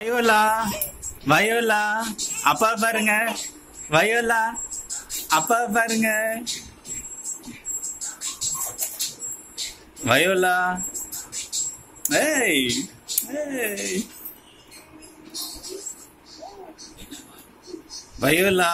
Viola viola அப்பா பாருங்க viola அப்பா பாருங்க. வயோலா. ஏய் வயோலா.